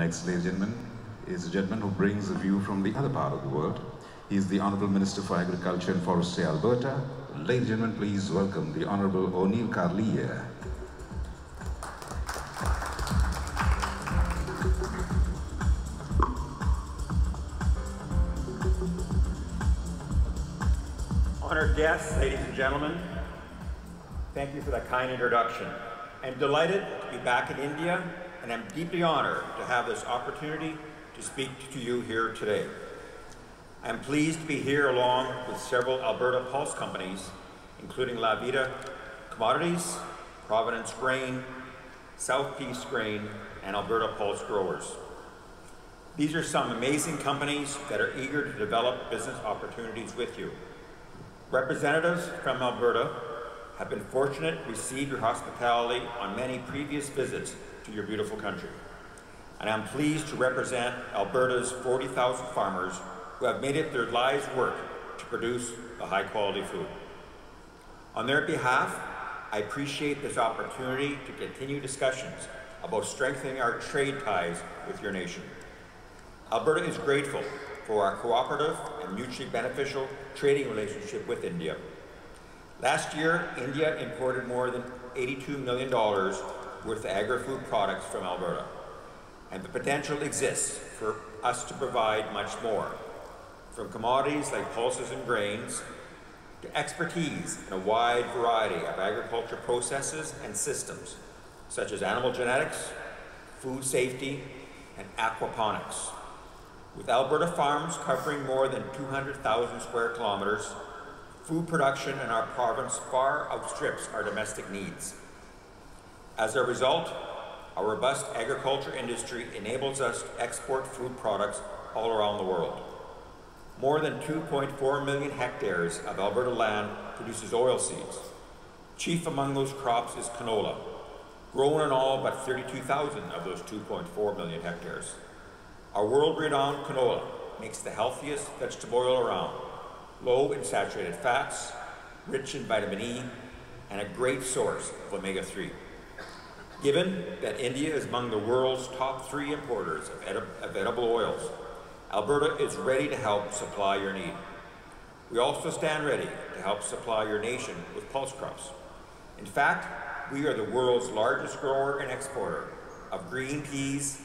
Next, ladies and gentlemen, is a gentleman who brings a view from the other part of the world. He is the Honourable Minister for Agriculture and Forestry, Alberta. Ladies and gentlemen, please welcome the Honourable Oneil Carlier. Honored guests, ladies and gentlemen, thank you for that kind introduction. I'm delighted to be back in India, and I'm deeply honored to have this opportunity to speak to you here today. I'm pleased to be here along with several Alberta Pulse companies, including La Vida Commodities, Providence Grain, South Peace Grain, and Alberta Pulse Growers. These are some amazing companies that are eager to develop business opportunities with you. Representatives from Alberta have been fortunate to receive your hospitality on many previous visits to your beautiful country. And I'm pleased to represent Alberta's 40,000 farmers who have made it their lives work to produce a high quality food. On their behalf, I appreciate this opportunity to continue discussions about strengthening our trade ties with your nation. Alberta is grateful for our cooperative and mutually beneficial trading relationship with India. Last year, India imported more than $82 million of agri-food products from Alberta, and the potential exists for us to provide much more, from commodities like pulses and grains to expertise in a wide variety of agriculture processes and systems, such as animal genetics, food safety, and aquaponics. With Alberta farms covering more than 200,000 square kilometers, food production in our province far outstrips our domestic needs. As a result, our robust agriculture industry enables us to export food products all around the world. More than 2.4 million hectares of Alberta land produces oilseeds. Chief among those crops is canola, grown in all but 32,000 of those 2.4 million hectares. Our world-renowned canola makes the healthiest vegetable oil around, low in saturated fats, rich in vitamin E, and a great source of omega-3. Given that India is among the world's top three importers of, edi of edible oils, Alberta is ready to help supply your need. We also stand ready to help supply your nation with pulse crops. In fact, we are the world's largest grower and exporter of green peas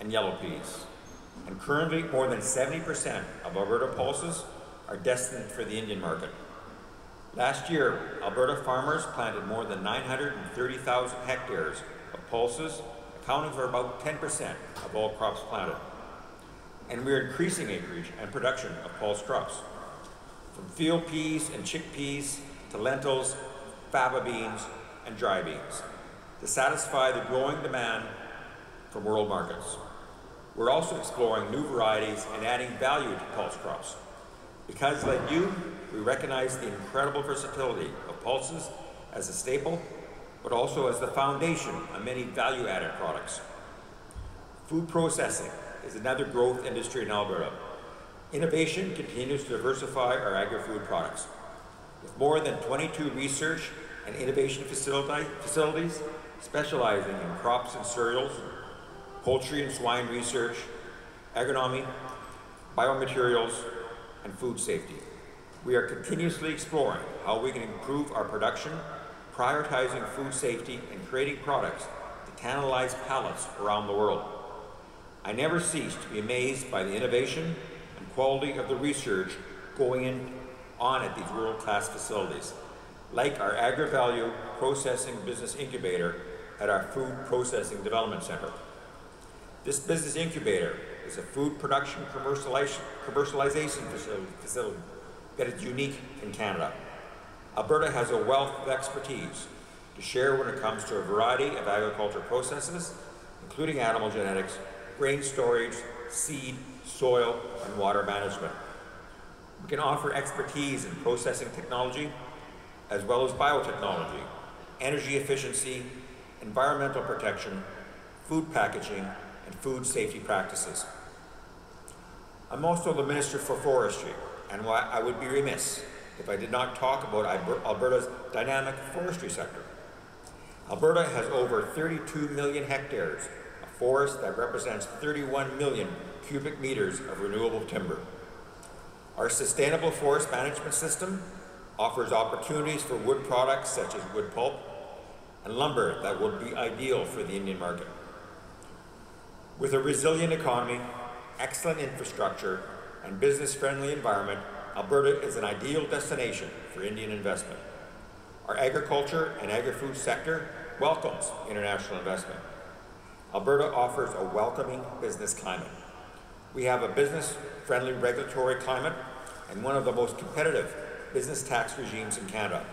and yellow peas and currently more than 70% of Alberta pulses are destined for the Indian market. Last year, Alberta farmers planted more than 930,000 hectares of pulses, accounting for about 10% of all crops planted. And we're increasing acreage and production of pulse crops, from field peas and chickpeas to lentils, faba beans, and dry beans, to satisfy the growing demand from world markets. We're also exploring new varieties and adding value to pulse crops. Because like you, we recognize the incredible versatility of pulses as a staple, but also as the foundation of many value-added products. Food processing is another growth industry in Alberta. Innovation continues to diversify our agri-food products. With more than 22 research and innovation facilities specializing in crops and cereals, poultry and swine research, agronomy, biomaterials, and food safety. We are continuously exploring how we can improve our production, prioritizing food safety, and creating products to tantalize palates around the world. I never cease to be amazed by the innovation and quality of the research going in on at these world-class facilities, like our AgriValue Processing Business Incubator at our Food Processing Development Center. This business incubator is a food production commercialization, facility that is unique in Canada. Alberta has a wealth of expertise to share when it comes to a variety of agriculture processes, including animal genetics, grain storage, seed, soil, and water management. We can offer expertise in processing technology, as well as biotechnology, energy efficiency, environmental protection, food packaging, and food safety practices. I'm also the Minister for Forestry, and why I would be remiss if I did not talk about Alberta's dynamic forestry sector. Alberta has over 32 million hectares of forest that represents 31 million cubic meters of renewable timber. Our sustainable forest management system offers opportunities for wood products such as wood pulp and lumber that would be ideal for the Indian market. With a resilient economy, excellent infrastructure, and business-friendly environment, Alberta is an ideal destination for Indian investment. Our agriculture and agri-food sector welcomes international investment. Alberta offers a welcoming business climate. We have a business-friendly regulatory climate and one of the most competitive business tax regimes in Canada.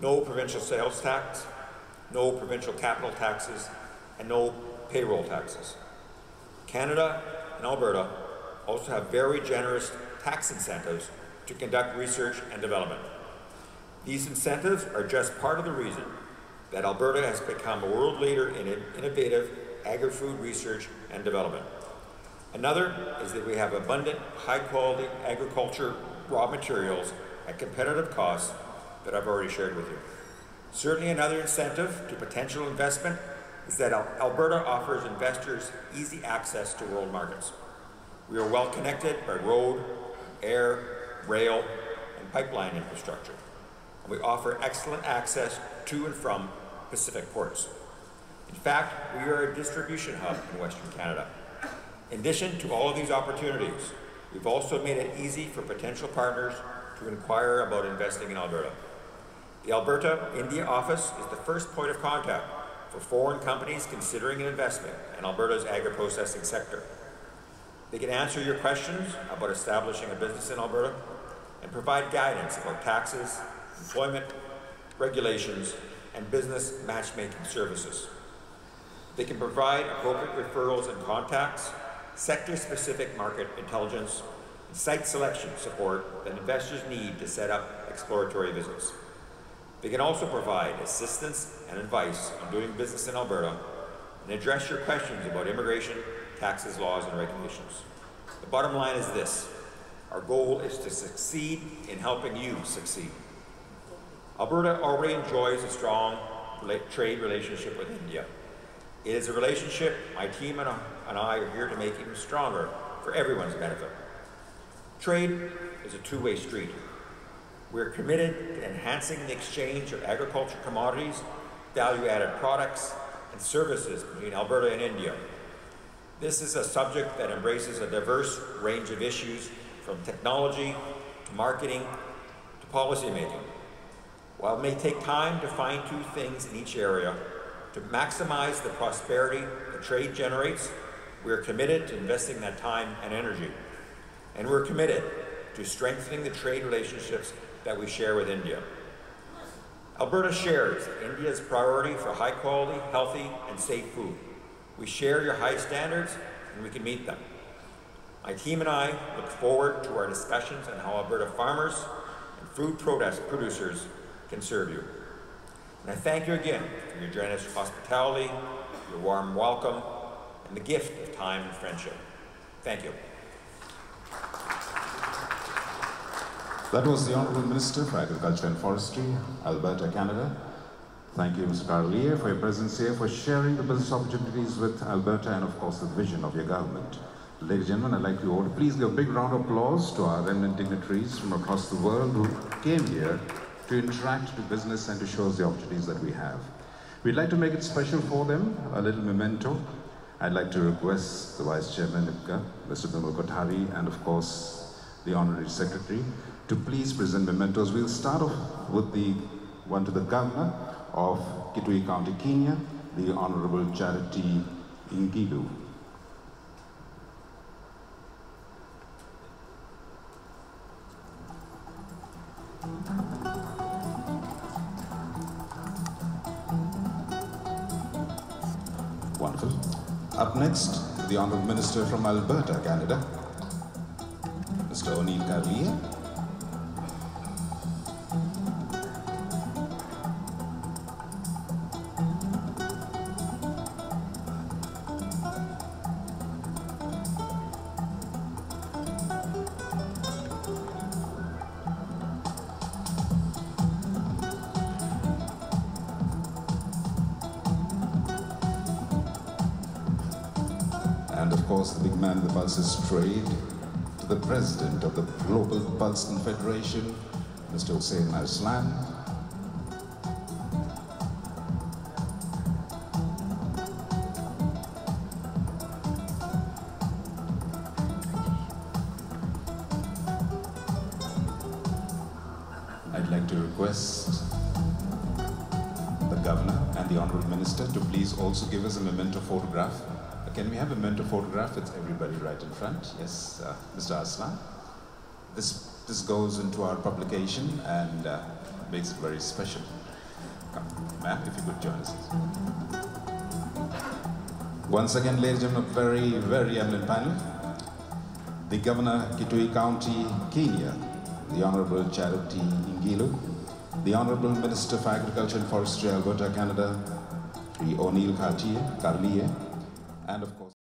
No provincial sales tax, no provincial capital taxes, and no payroll taxes. Canada and Alberta also have very generous tax incentives to conduct research and development. These incentives are just part of the reason that Alberta has become a world leader in innovative agri-food research and development. Another is that we have abundant, high-quality agriculture raw materials at competitive costs that I've already shared with you. Certainly another incentive to potential investment is that Alberta offers investors easy access to world markets. We are well connected by road, air, rail, and pipeline infrastructure. And we offer excellent access to and from Pacific ports. In fact, we are a distribution hub in Western Canada. In addition to all of these opportunities, we've also made it easy for potential partners to inquire about investing in Alberta. The Alberta India office is the first point of contact for foreign companies considering an investment in Alberta's agri-processing sector. They can answer your questions about establishing a business in Alberta and provide guidance about taxes, employment, regulations, and business matchmaking services. They can provide appropriate referrals and contacts, sector-specific market intelligence, and site selection support that investors need to set up exploratory visits. They can also provide assistance and advice on doing business in Alberta and address your questions about immigration, taxes, laws, and regulations. The bottom line is this. Our goal is to succeed in helping you succeed. Alberta already enjoys a strong trade relationship with India. It is a relationship my team and I are here to make even stronger for everyone's benefit. Trade is a two-way street. We're committed to enhancing the exchange of agriculture commodities, value-added products, and services between Alberta and India. This is a subject that embraces a diverse range of issues from technology to marketing to policymaking. While it may take time to fine-tune things in each area, to maximize the prosperity the trade generates, we are committed to investing that time and energy. And we're committed to strengthening the trade relationships that we share with India. Alberta shares India's priority for high quality, healthy, and safe food. We share your high standards and we can meet them. My team and I look forward to our discussions on how Alberta farmers and food producers can serve you. And I thank you again for your generous hospitality, your warm welcome, and the gift of time and friendship. Thank you. That was the Honourable Minister for Agriculture and Forestry, Alberta, Canada. Thank you, Mr. Carlier, for your presence here, for sharing the business opportunities with Alberta and, of course, the vision of your government. Ladies and gentlemen, I'd like you all to please give a big round of applause to our eminent dignitaries from across the world who came here to interact with business and to show us the opportunities that we have. We'd like to make it special for them, a little memento. I'd like to request the Vice Chairman, Mr. Bimal Kothari, and of course, the Honorary Secretary, to please present mementos. We'll start off with the one to the Governor of Kitui County, Kenya, the Honorable Charity Ngilu. Wonderful. Up next, the Honorable Minister from Alberta, Canada, of course, the big man, of the Pulses Trade, to the president of the Global Pulse Confederation, Mr. Hussein Arslan, I'd like to request the governor and the honorable minister to please also give us a memento photograph. Can we have a memento photograph with everybody right in front? Yes, uh, Mr. Arslan. This, this goes into our publication and uh, makes it very special. Come, ma'am, if you could join us. Once again, ladies and gentlemen, a very, very eminent panel. The Governor, Kitui County, Kenya, the Honorable Charity Ngilu, the Honorable Minister for Agriculture and Forestry, Alberta, Canada, Oneil Cartier, Carlier, and of course,